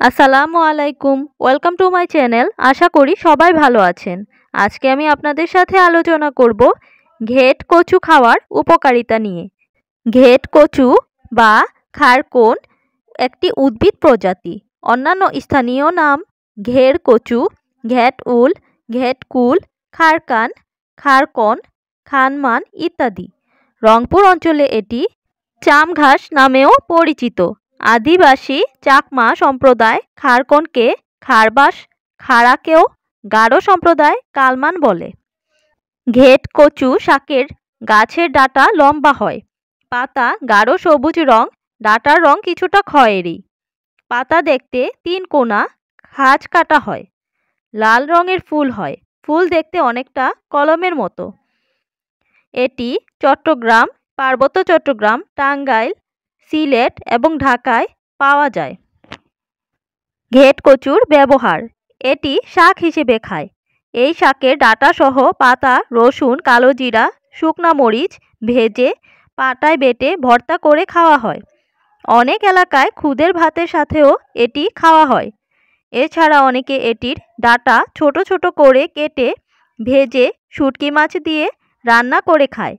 আসসালামু আলাইকুম। Welcome to my channel আশা করি সবাই ভালো আছেন। আজকে আমি আপনাদের সাথে আলোচনা করব ঘেট কচু খাওয়ার উপকারিতা নিয়ে। ঘেট কচু বা খারকোন একটি উদ্ভিদ প্রজাতি। অন্যান্য স্থানীয় নাম ঘের কচু ঘ্যাট উল, ঘেট কুল খারকান খারকন খানমান ইত্যাদি। রংপুর অঞ্চলে এটি চাম ঘাস নামেও পরিচিত। আদিবাসী চাকমা সম্প্রদায় খারকনকে খারবাস খাড়াকেও গারো সম্প্রদায় কালমান বলে। ঘেট কচু শাকের গাছের ডাটা লম্বা হয়। পাতা গাঢ় সবুজ রং, ডাটার রং কিছুটা খয়েরি। পাতা দেখতে তিন কোনা খাঁজ কাটা হয়। লাল রঙের ফুল হয়। ফুল দেখতে অনেকটা কলমের মতো। এটি চট্টগ্রাম, পার্বত্য চট্টগ্রাম, টাঙ্গাইল সিলেট এবং ঢাকায় পাওয়া যায়। ঘেট কচুর ব্যবহার, এটি শাক হিসেবে খায়। এই শাকের ডাটাসহ পাতা, রসুন কালো জিরা শুকনা মরিচ ভেজে পাটায় বেটে ভর্তা করে খাওয়া হয়। অনেক এলাকায় খুদের ভাতের সাথেও এটি খাওয়া হয়। এছাড়া অনেকে এটির ডাটা ছোট ছোট করে কেটে ভেজে শুটকি মাছ দিয়ে রান্না করে খায়।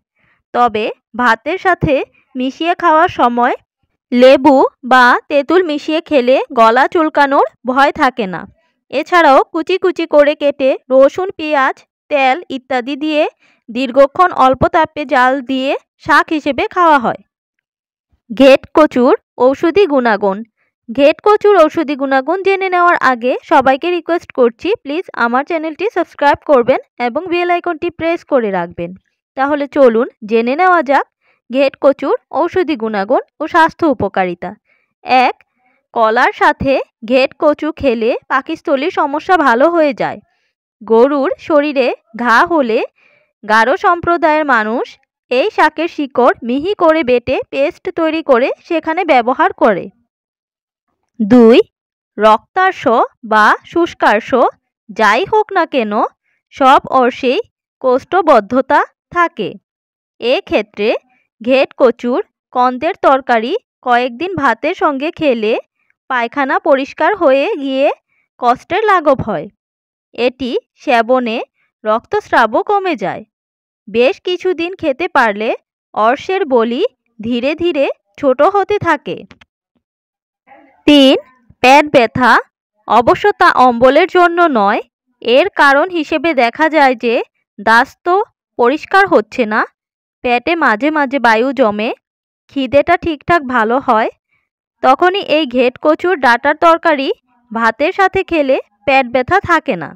তবে ভাতের সাথে মিশিয়ে খাওয়ার সময় লেবু বা তেঁতুল মিশিয়ে খেলে গলা চুলকানোর ভয় থাকে না। এছাড়াও কুচি কুচি করে কেটে রসুন, পেঁয়াজ, তেল ইত্যাদি দিয়ে দীর্ঘক্ষণ অল্প তাপে জাল দিয়ে শাক হিসেবে খাওয়া হয়। ঘেট কচুর ঔষধি গুণাগুণ। ঘেট কচুর ঔষধি গুণাগুণ জেনে নেওয়ার আগে সবাইকে রিকোয়েস্ট করছি প্লিজ আমার চ্যানেলটি সাবস্ক্রাইব করবেন এবং বেল আইকনটি প্রেস করে রাখবেন। তাহলে চলুন, জেনে নেওয়া যাক ঘেট কচুর ঔষধি গুণাগুণ ও স্বাস্থ্য উপকারিতা। এক, কলার সাথে ঘেট কচু খেলে পাকিস্থলীর সমস্যা ভালো হয়ে যায়। গরুর শরীরে ঘা হলে গারো সম্প্রদায়ের মানুষ এই শাকের শিকড় মিহি করে বেটে পেস্ট তৈরি করে সেখানে ব্যবহার করে। দুই রক্তার্শ বা শুষ্কার্শ যাই হোক না কেন, সব অর্শেই কোষ্ঠবদ্ধতা থাকে। এক্ষেত্রে ঘেট, কচুর, কন্দের তরকারি, কয়েকদিন ভাতের সঙ্গে খেলে পায়খানা পরিষ্কার হয়ে গিয়ে কষ্টের লাঘব হয়। এটি সেবনে রক্তস্রাবও কমে যায়। বেশ কিছুদিন খেতে পারলে অর্শের বলি ধীরে ধীরে ছোট হতে থাকে। তিন, পেট ব্যথা অবশ্য তা অম্বলের জন্য নয়, এর কারণ হিসেবে দেখা যায় যে দাস্ত পরিষ্কার হচ্ছে না। পেটে মাঝে মাঝে বায়ু জমে, খিদেটা ঠিকঠাক ভালো হয়, তখনই এই ঘেট কচুর ডাটার তরকারি ভাতের সাথে খেলে পেট ব্যথা থাকে না।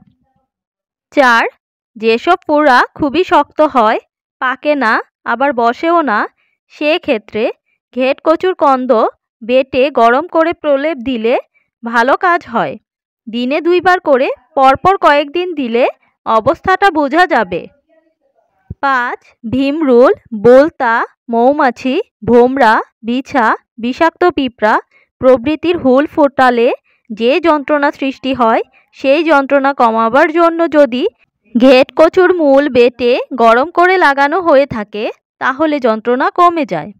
চার, যেসব পোড়া খুবই শক্ত হয়, পাকে না, আবার বসেও না সেক্ষেত্রে ঘেট কচুর কন্দ বেটে গরম করে প্রলেপ দিলে ভালো কাজ হয়। দিনে দুইবার করে, পরপর কয়েকদিন দিলে অবস্থাটা বোঝা যাবে। পাঁচ ভীমরুল বোলতা, মৌমাছি, ভোমরা, বিছা, বিষাক্ত পিঁপড়া, প্রভৃতির হুল ফোটালে যে যন্ত্রণা সৃষ্টি হয়, সেই যন্ত্রণা কমাবার জন্য যদি ঘেট কচুর মূল বেটে গরম করে লাগানো হয়ে থাকে, তাহলে যন্ত্রণা কমে যায়।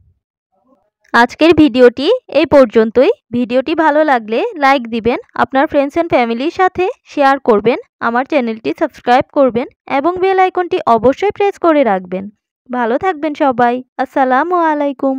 আজকের ভিডিওটি এই পর্যন্তই। ভিডিওটি ভালো লাগলে লাইক দিবেন, আপনার ফ্রেন্ডস অ্যান্ড ফ্যামিলির সাথে শেয়ার করবেন, আমার চ্যানেলটি সাবস্ক্রাইব করবেন এবং বেল আইকনটি অবশ্যই প্রেস করে রাখবেন। ভালো থাকবেন সবাই। আসসালামু আলাইকুম।